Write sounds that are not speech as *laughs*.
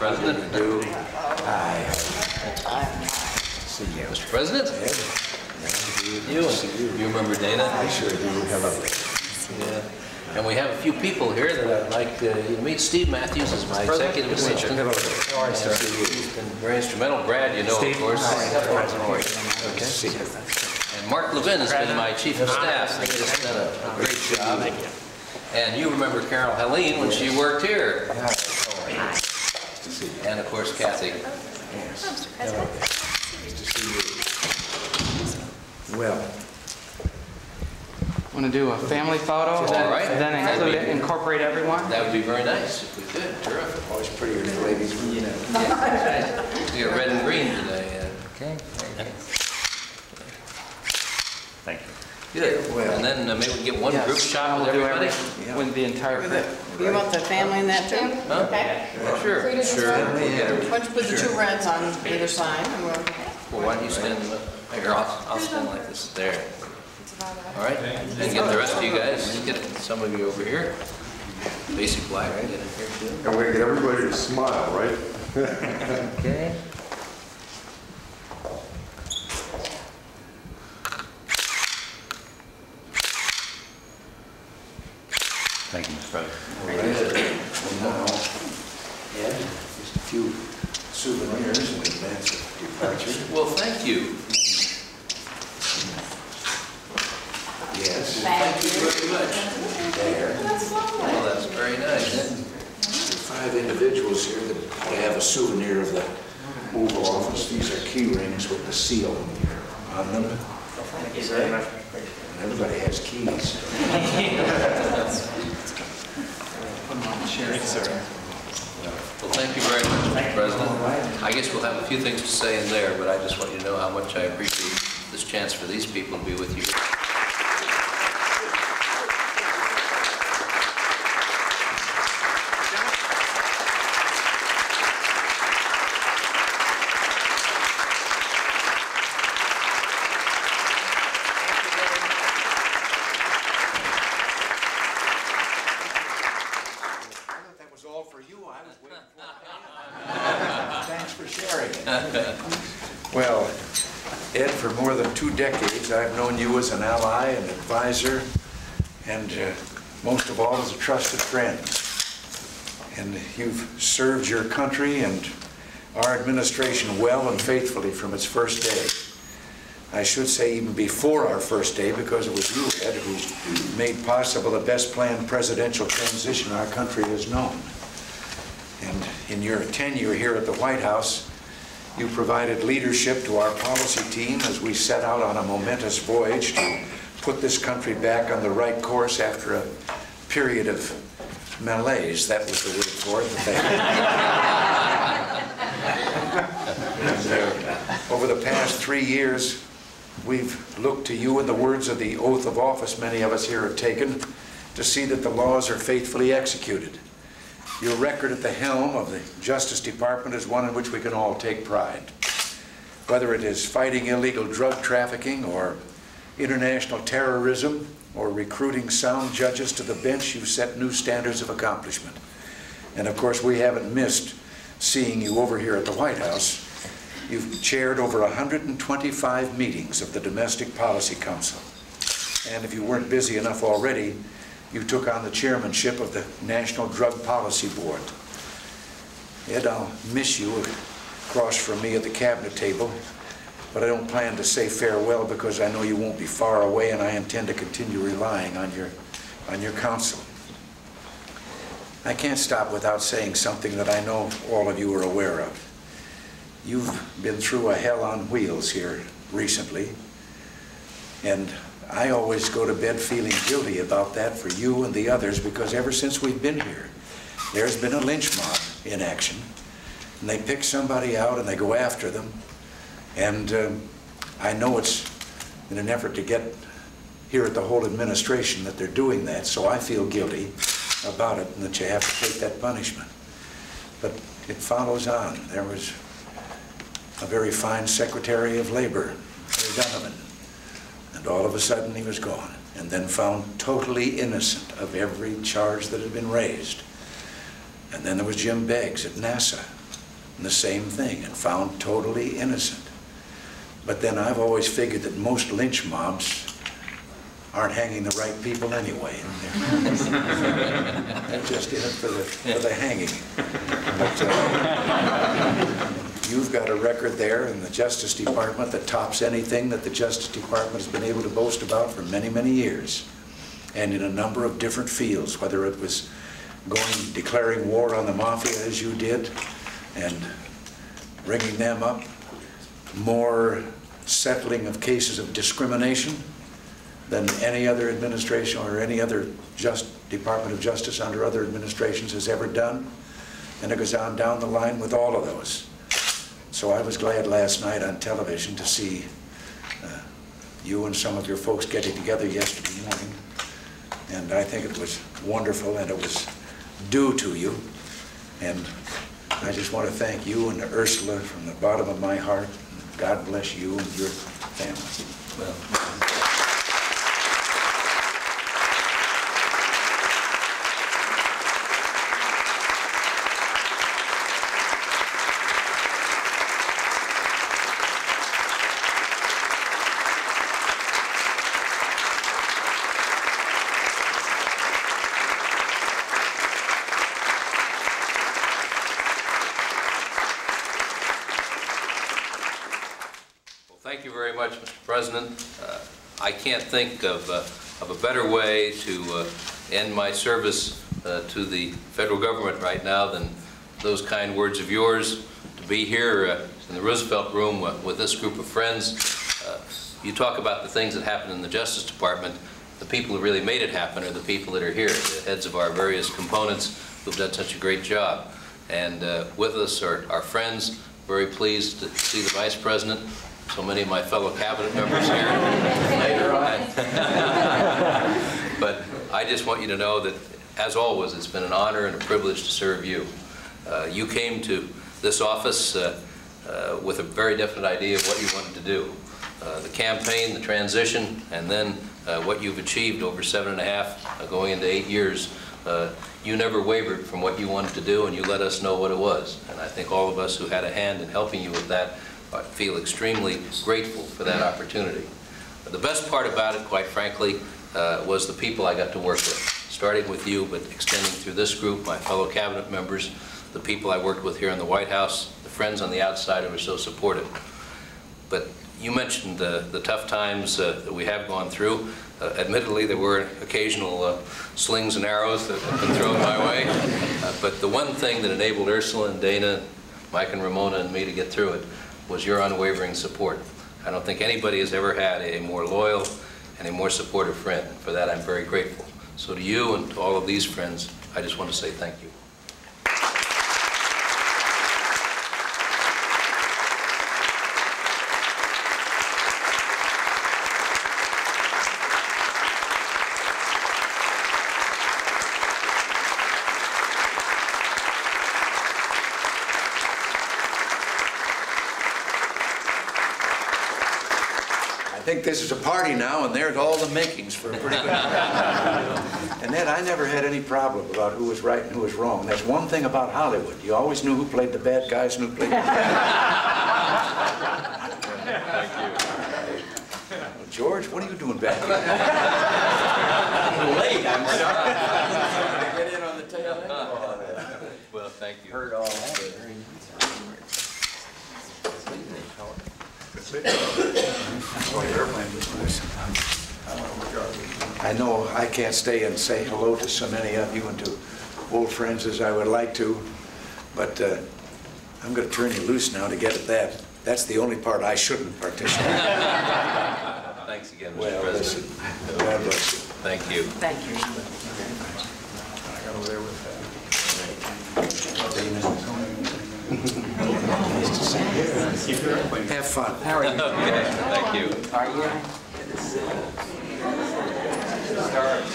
President. Do. Hi. See you. Mr. President, you, and you remember Dana? I sure do. Hello. Yeah. And we have a few people here that I'd like uh, you to meet. Steve Matthews is my executive assistant. Hello. How are you, sir? He's been very instrumental. Brad, you know, of course. Okay. See you. And Mark Levin has been my chief of staff, he's just done a a great job. Thank you. And you remember Carol Helene when she worked here. Nice to see you. And of course Kathy. Yes. Hello. Nice to see you. Well, Want to do a family photo? All then- right. Then include it, incorporate everyone? That would be very nice if we could. Terrific. always prettier if the ladies were, you know. *laughs* We got red and green today. Okay. Thank you. Good. Well- And then uh, maybe we can get one Yes, group shot with we'll everybody? every- Yeah. With the entire group. You want the family in that too? Huh? Okay. Sure, sure. We'll get everybody. Why don't you put the two reds on either side and we'll, Well, why don't you stand, here, I'll, I'll stand like this, there. All right, and get the rest of you guys, get some of you over here. Basic black, get in here too. And we get everybody to smile, right? *laughs* Okay. Thank you, Mr. President. All right. Well, now, Ed, just a few souvenirs in advance of departure. Well, thank you. Yes. Thank you very much. There. Well, that's very nice. Five individuals here that have a souvenir of the Oval Office. These are key rings with the seal on them. Thank you very much. And Everybody has keys. Well, thank you very much, Mr. President. I guess we'll have a few things to say in there, but I just want you to know how much I appreciate this chance for these people to be with you. I thought that was all for you. I was waiting for it. Thanks for sharing. Well, Ed, for more than two decades, I've known you as an ally, an advisor, and uh, most of all, as a trusted friend. And you've served your country and our administration well and faithfully from its first day. I should say even before our first day, because it was you, Ed, who made possible the best planned presidential transition our country has known. And in your tenure here at the White House, you provided leadership to our policy team as we set out on a momentous voyage to put this country back on the right course after a period of malaise. That was the word for it. *laughs* Over the past three years, we've looked to you in the words of the oath of office many of us here have taken to see that the laws are faithfully executed. Your record at the helm of the Justice Department is one in which we can all take pride. Whether it is fighting illegal drug trafficking or international terrorism or recruiting sound judges to the bench, you've set new standards of accomplishment. And of course, we haven't missed seeing you over here at the White House. You've chaired over 125 meetings of the Domestic Policy Council. And if you weren't busy enough already, you took on the chairmanship of the National Drug Policy Board. Ed, I'll miss you across from me at the cabinet table, but I don't plan to say farewell because I know you won't be far away and I intend to continue relying on your, on your counsel. I can't stop without saying something that I know all of you are aware of. You've been through a hell on wheels here recently, and I always go to bed feeling guilty about that for you and the others because ever since we've been here, there's been a lynch mob in action. And they pick somebody out and they go after them. And um, I know it's in an effort to get here at the whole administration that they're doing that, so I feel guilty about it and that you have to take that punishment. But it follows on. There was a very fine Secretary of Labor, Donovan, and all of a sudden he was gone, and then found totally innocent of every charge that had been raised. And then there was Jim Beggs at NASA, and the same thing, and found totally innocent. But then I've always figured that most lynch mobs aren't hanging the right people anyway. *laughs* They're just in it for the, for the hanging. But uh, you've got a record there in the Justice Department that tops anything that the Justice Department has been able to boast about for many, many years. And in a number of different fields, whether it was going, declaring war on the mafia as you did, and bringing them up, more settling of cases of discrimination than any other administration or any other just Department of Justice under other administrations has ever done. And it goes on down the line with all of those. So I was glad last night on television to see uh, you and some of your folks getting together yesterday morning. And I think it was wonderful and it was due to you. And I just want to thank you and Ursula from the bottom of my heart. God bless you and your family. Well, thank you very much, Mr. President. Uh, I can't think of, uh, of a better way to uh, end my service to the federal government right now than those kind words of yours, to be here in the Roosevelt Room with this group of friends. You talk about the things that happen in the Justice Department. The people who really made it happen are the people that are here, the heads of our various components who've done such a great job. And uh, with us are our friends, very pleased to see the Vice President, so many of my fellow cabinet members here later on. *laughs* But I just want you to know that, as always, it's been an honor and a privilege to serve you. Uh, You came to this office uh, uh, with a very definite idea of what you wanted to do. Uh, The campaign, the transition, and then uh, what you've achieved over seven and a half, uh, going into eight years. You never wavered from what you wanted to do, and you let us know what it was. And I think all of us who had a hand in helping you with that uh, feel extremely grateful for that opportunity. The best part about it, quite frankly, uh, was the people I got to work with, starting with you, but extending through this group, my fellow cabinet members, the people I worked with here in the White House, the friends on the outside who were so supportive. But you mentioned the, the tough times uh, that we have gone through. Uh, Admittedly, there were occasional uh, slings and arrows that have been thrown my way. Uh, But the one thing that enabled Ursula and Dana, Mike and Ramona and me to get through it was your unwavering support. I don't think anybody has ever had a more loyal and a more supportive friend. For that, I'm very grateful. So to you and to all of these friends, I just want to say thank you. I think this is a party now, and there's all the makings for a pretty good *laughs* And then I never had any problem about who was right and who was wrong. That's one thing about Hollywood. You always knew who played the bad guys and who played the Well, George, what are you doing back here? late, I'm sorry. Get in on the tail end of all that. Well, thank you. Heard all that. I know I can't stay and say hello to so many of you and to old friends as I would like to, but uh, I'm going to turn you loose now to get at that. That's the only part I shouldn't participate in. Thanks again, Mr. Well, President. listen, God bless you. Thank you. Thank you. Have fun. How are you? Okay, thank you. Are you? Start.